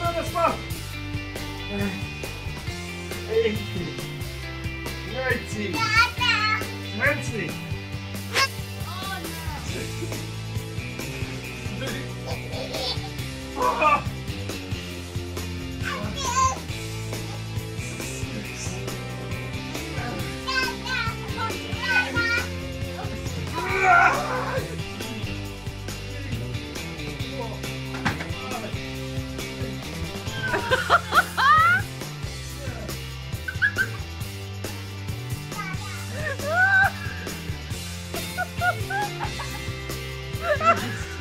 Banana smak! Pięknie. Leci. Leci. O! Yes.